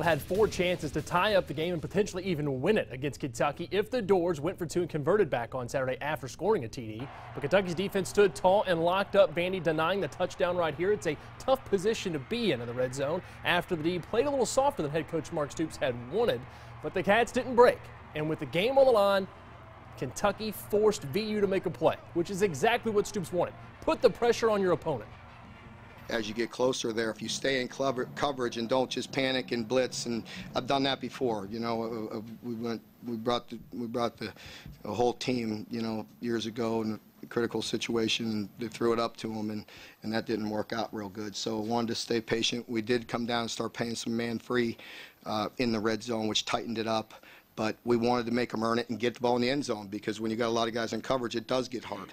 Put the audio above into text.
Had four chances to tie up the game and potentially even win it against Kentucky if the Dores went for two and converted back on Saturday after scoring a TD. But Kentucky's defense stood tall and locked up Vandy, denying the touchdown right here. It's a tough position to be in in the red zone after the D played a little softer than head coach Mark Stoops had wanted. But the Cats didn't break. And with the game on the line, Kentucky forced VU to make a play, which is exactly what Stoops wanted. Put the pressure on your opponent as you get closer there. If you stay in cover, coverage and don't just panic and blitz, and I've done that before. You know, uh, we went, we brought the, we brought the, the whole team, you know, years ago in a critical situation, and they threw it up to them, and and that didn't work out real good. So I wanted to stay patient. We did come down and start paying some man free uh, in the red zone, which tightened it up. But we wanted to make them earn it and get the ball in the end zone because when you got a lot of guys in coverage, it does get hard.